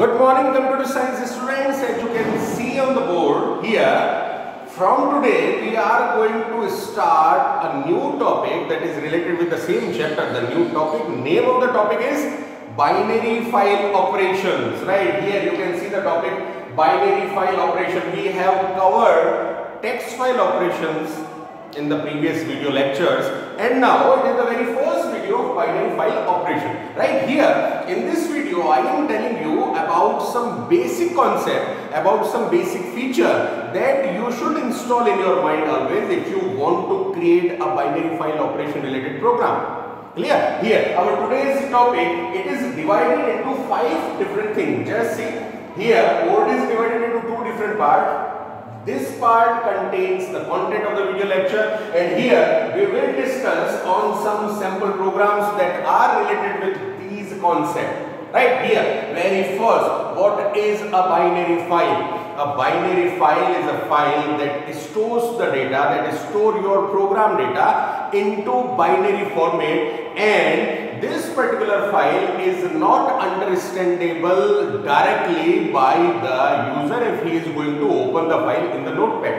Good morning computer science students. As you can see on the board here from today we are going to start a new topic that is related with the same chapter. The new topic name of the topic is binary file operations. Right here you can see the topic binary file operation. We have covered text file operations in the previous video lectures. And now it is the very first video of binary file operation. Right here in this video I am telling you about some basic concept about some basic feature that you should install in your mind always if you want to create a binary file operation related program. Clear? Here our today's topic it is divided into five different things. Just see here code is divided into two different parts this part contains the content of the video lecture and here we will discuss on some sample programs that are related with these concepts. Right here, very first, what is a binary file? A binary file is a file that stores the data, that store your program data into binary format and particular file is not understandable directly by the user if he is going to open the file in the notepad.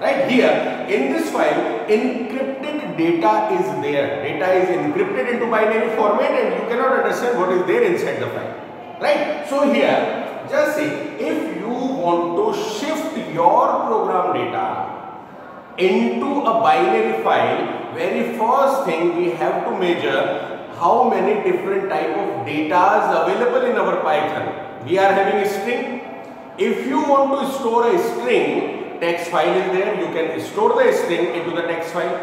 Right here in this file encrypted data is there. Data is encrypted into binary format and you cannot understand what is there inside the file. Right? So here just see if you want to shift your program data into a binary file very first thing we have to measure how many different type of data is available in our Python. We are having a string. If you want to store a string, text file is there, you can store the string into the text file.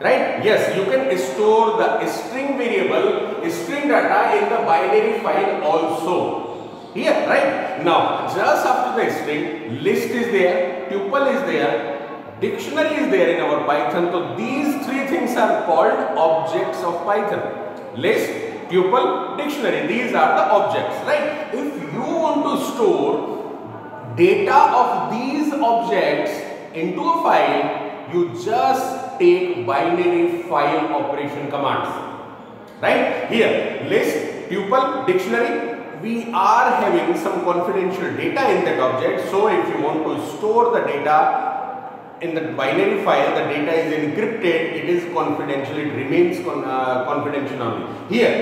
Right? Yes, you can store the string variable, string data in the binary file also. Here, right? Now, just after the string, list is there, tuple is there, dictionary is there in our Python. So, these three things are called objects of Python list, tuple, dictionary. These are the objects, right? If you want to store data of these objects into a file, you just take binary file operation commands. Right? Here, list, tuple, dictionary. We are having some confidential data in that object. So, if you want to store the data in the binary file the data is encrypted it is confidential it remains con uh, confidential only. Here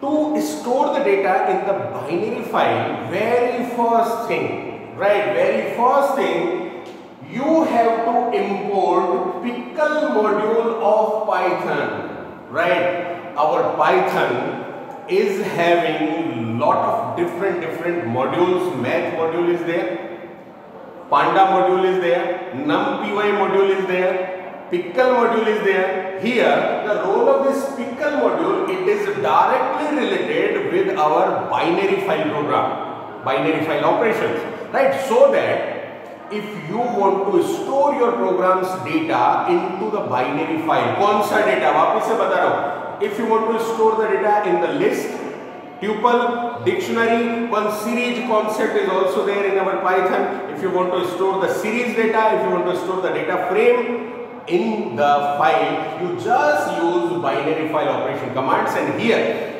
to store the data in the binary file very first thing right very first thing you have to import pickle module of python right? Our python is having lot of different different modules math module is there Panda module is there, NumPy module is there, Pickle module is there. Here, the role of this Pickle module, it is directly related with our binary file program, binary file operations, right? So that if you want to store your program's data into the binary file, कौन सा data? वापस से बता रहा हूँ. If you want to store the data in the list, tuple, dictionary, one series concept is also there in our Python. If you want to store the series data, if you want to store the data frame in the file, you just use binary file operation commands and here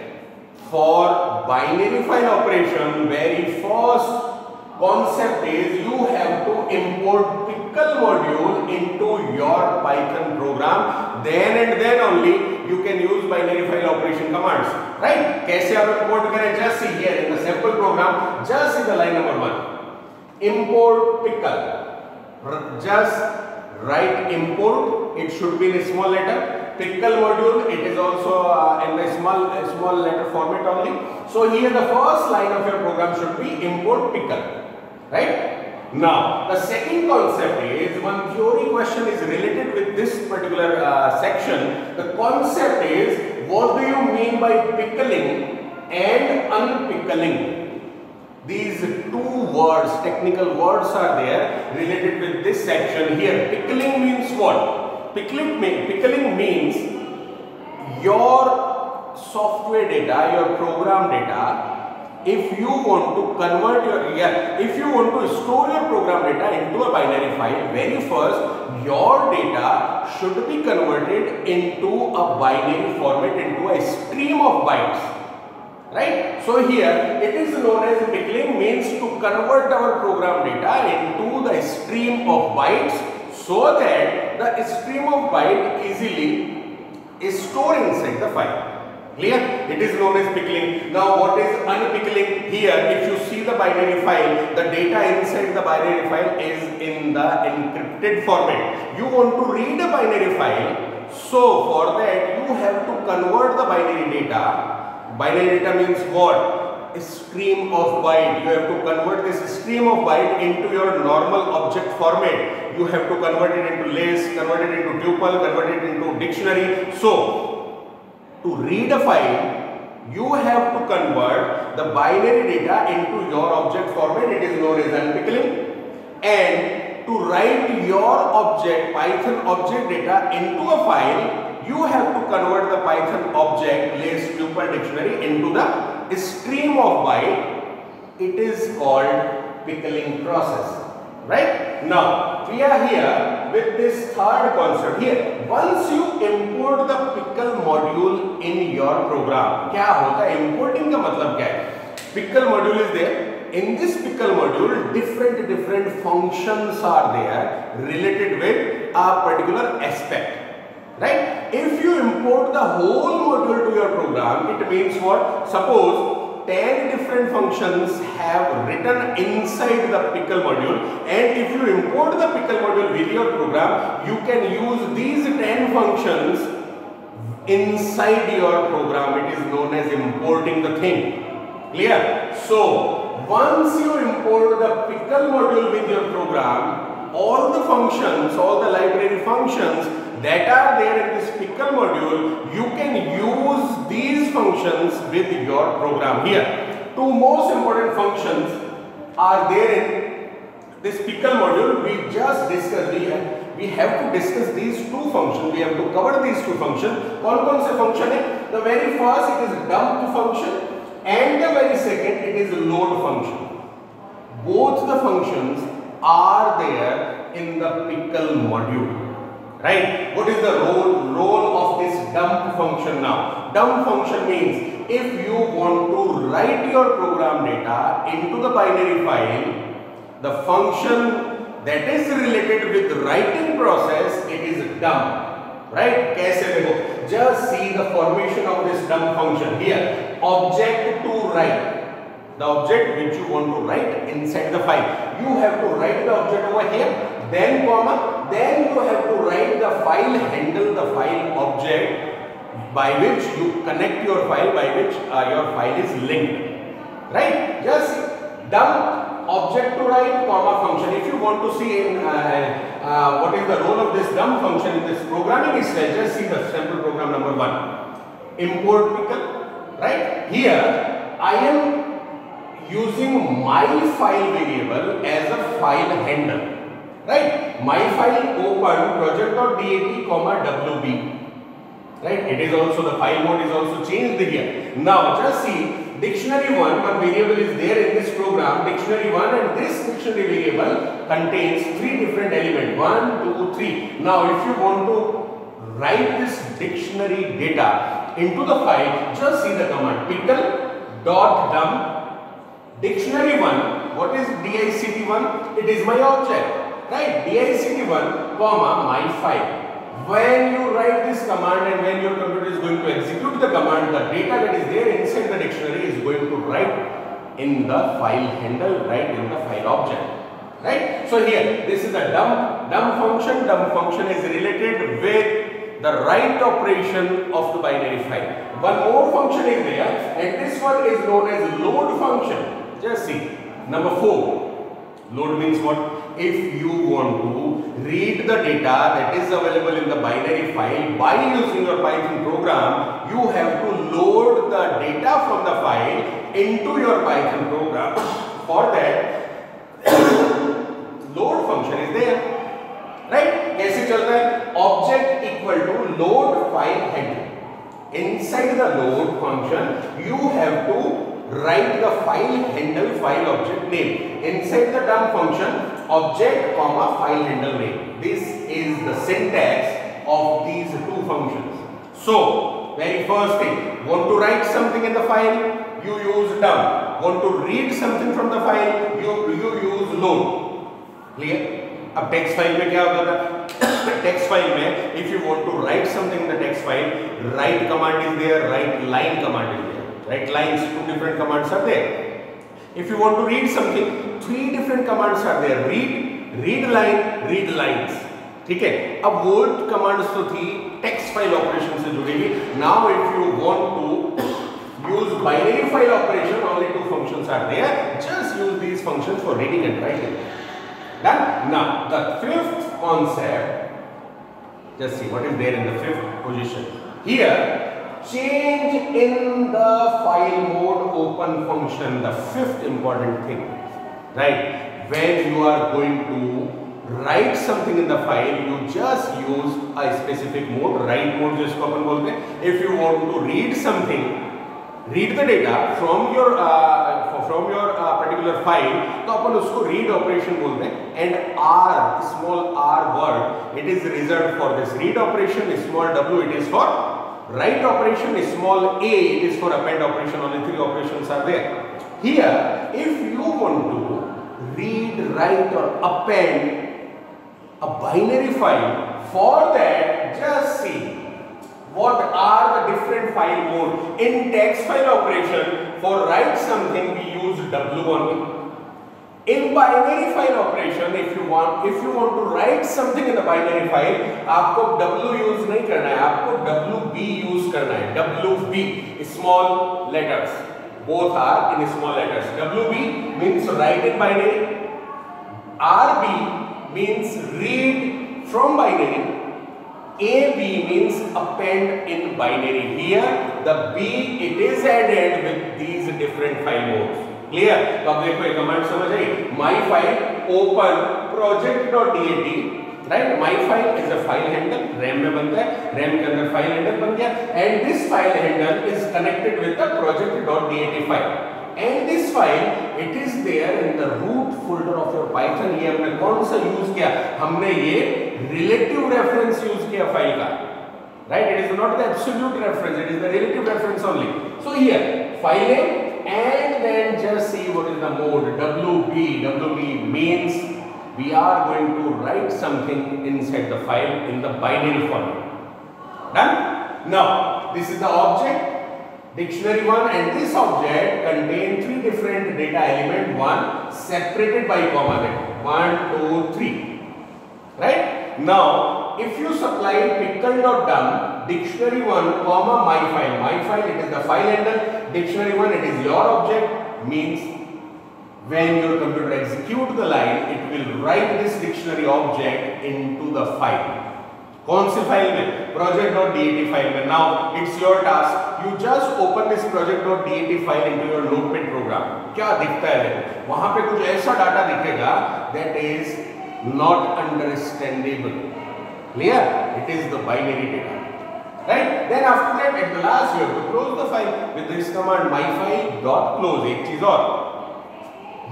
for binary file operation, very first concept is you have to import pickle module into your Python program. Then and then only you can use binary file operation commands right कैसे आप import करें just see here in the sample program just in the line number 1 import pickle just write import it should be in a small letter pickle module it is also uh, in the small uh, small letter format only so here the first line of your program should be import pickle right Now, the second concept is one theory question is related with this particular uh, section. The concept is what do you mean by pickling and unpickling? These two words, technical words are there related with this section here. Pickling means what? Pickling, pickling means your software data, your program data if you want to convert your yeah, if you want to store your program data into a binary file very first your data should be converted into a binary format into a stream of bytes right? So here it is known as pickling means to convert our program data into the stream of bytes so that the stream of byte easily is stored inside the file. Clear? It is known as pickling. Now what is unpickling? Here if you see the binary file, the data inside the binary file is in the encrypted format. You want to read a binary file, so for that you have to convert the binary data Binary data means what? A stream of byte. You have to convert this stream of byte into your normal object format. You have to convert it into list, convert it into tuple, convert it into dictionary. So, to read a file, you have to convert the binary data into your object format. It is known as unpickling. And to write your object, Python object data into a file, you have to convert the Python object list tuple dictionary into the stream of byte. It is called pickling process. Right? Now, we are here with this third concept here. Once you import the pickle module in your program, क्या होता है? Importing का मतलब क्या है? Pickle module is there. In this pickle module, different different functions are there related with a particular aspect right? If you import the whole module to your program, it means what? Suppose 10 different functions have written inside the pickle module and if you import the pickle module with your program, you can use these 10 functions inside your program. It is known as importing the thing. Clear? So, once you import the pickle module with your program, all the functions, all the library functions that are there in this pickle module, you can use these functions with your program here. Two most important functions are there in this pickle module. We just discussed, we have, we have to discuss these two functions. We have to cover these two functions. कौन कौन से function है? The very first it is dump function and the very second it is load function. Both the functions are there in the pickle module right? What is the role role of this dump function now? Dump function means if you want to write your program data into the binary file the function that is related with writing process it is dump right? Just see the formation of this dump function here. Object to write. The object which you want to write inside the file. You have to write the object over here then comma then you have to write the file handle the file object by which you connect your file by which uh, your file is linked. Right? Just dump object to write comma function. If you want to see in uh, uh, what is the role of this dump function in this programming style just see the sample program number one. Import pickle. Right? Here i am using my file variable as a file handle right? My file open project.dat comma wb right? It is also the file mode is also changed here. Now just see dictionary 1 one variable is there in this program. Dictionary 1 and this dictionary variable contains three different element. 1 2 3 now if you want to write this dictionary data into the file just see the command. Pickle dot dump dictionary 1 what is dict1 it is my object right dict1 comma my file. When you write this command and when your computer is going to execute the command the data that is there inside the dictionary is going to write in the file handle right in the file object. Right? So here this is a dump dump function. Dump function is related with the write operation of the binary file. One more function is there and this one is known as load function. Just see. Number 4 load means what if you want to read the data that is available in the binary file by using your Python program, you have to load the data from the file into your Python program. For that, load function is there. Right? कैसे चलता है? Object equal to load file head. Inside the load function, you have to write the file handle file object name inside the dump function object comma file handle name this is the syntax of these two functions so very first thing, want to write something in the file, you use dump. Want to read something from the file, you, you use load. Clear? अब text file में क्या होता था text file में if you want to write something in the text file write command is there write line command is there write lines two different commands are there if you want to read something three different commands are there read read line read lines ठीक है अब word commands तो थी text file operation से जुड़ी हुई now if you want to use binary file operation only two functions are there just use these functions for reading and writing done now the fifth concept just see what is there in the fifth position here change in the file mode open function the fifth important thing right when you are going to write something in the file you just use a specific mode write mode जिसको अपन बोलते हैं if you want to read something read the data from your uh, from your uh, particular file तो अपन उसको read operation बोलते हैं and r small r word it is reserved for this read operation small w it is for write operation is small a it is for append operation only three operations are there here if you want to read write or append a binary file. For that, just see what are the different file mode. In text file operation, for write something we use W only. In binary file operation if you want if you want to write something in the binary file आपको W use नहीं करना है, आपको W B use करना है W B small letters both are in small letters W B means write in binary R B means read from binary A B means append in binary. Here, the B, it is added with these different file modes. Clear? तो अब देखो ये command समझ आई my file my file open project.dat right my file is a file handle RAM में बनता है RAM के अंदर फ़ाइल हैंडल बन गया and this file handle is connected with the project dot DAT file and this file it is there in the root folder of your python ये हमने कौन सा यूज़ किया हमने ये relative reference यूज़ किया फ़ाइल का right it is not the absolute reference it is the relative reference only so here file name and then just see what is the mode. Wb wb means we are going to write something inside the file in the binary format. Done? Now this is the object. Dictionary 1 and this object contain three different data element. One separated by comma then. One two three. Right? Now if you supply pickle.dump dictionary 1 comma my file. My file it is the file handle dictionary one, it is your object means when your computer execute the line, it will write this dictionary object into the file. कौन सी file में project dot D A T file में now it's your task you just open this project dot D A T file into your notepad program क्या दिखता है वहाँ पे कुछ ऐसा डाटा दिखेगा that is not understandable clear it is the binary data right then after that at the last you have to close the file with this command myfile dot close एक चीज और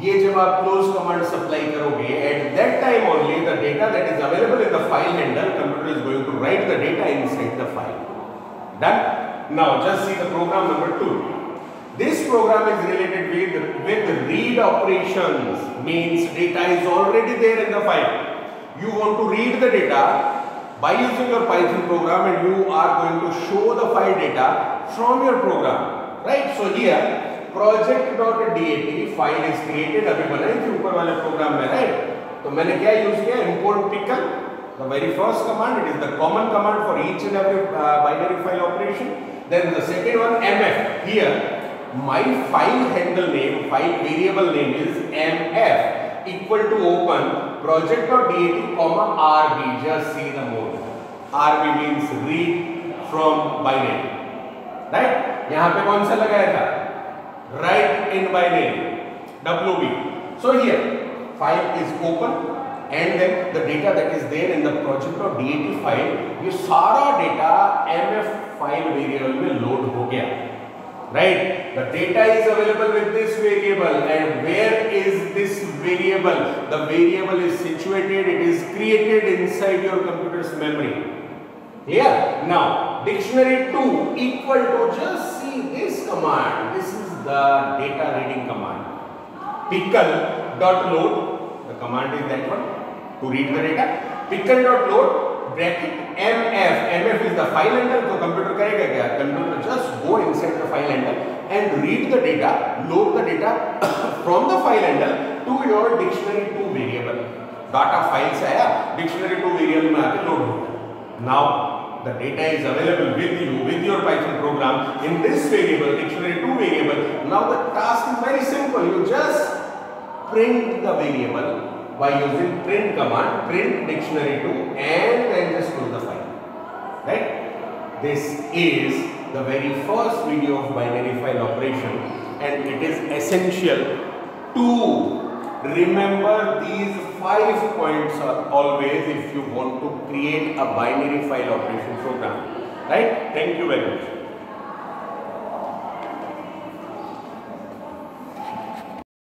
ये जब आप क्लोज कमांड सप्लाई करोगे at that time only the data that is available in the file handle computer is going to right the data inside the file done now just see the programme number 2 this program is related with with read operations means data is already there in the file you want to read the data by using your python program and you are going to show the file data from your program right so here project.dat file is created अभी बनाई थी ऊपर वाले programme में right तो मैंने क्या use किया import pickle the very first command it is the common command for each and every binary file operation then the second one mf here my file handle name file variable name is mf equal to open project.dat comma rb just see the mode RB means read from binary, right? यहाँ पे कौन सा लगाया था Write in binary, WB. So here file is open and then the data that is there in the project project DAT file, ये सारा data MF file variable में load हो गया right the data is available with this variable and where is this variable the variable is situated it is created inside your computer's memory here now dictionary 2 equal to just see this command. This is the data reading command. Pickle dot load. The command is that one to read the data. Pickle dot load bracket mf. mf is the file handle. So computer करेगा क्या? Computer just go inside the file handle and read the data, load the data from the file handle to your dictionary 2 variable. Data file से आया dictionary 2 variable में आके load हो Now the data is available with you with your Python program in this variable dictionary 2 variable. Now the task is very simple. You just print the variable by using print command print dictionary 2 and then just close the file. Right? This is the very first video of binary file operation and it is essential to Remember these five points are always if you want to create a binary file operation program. Right? Thank you very much.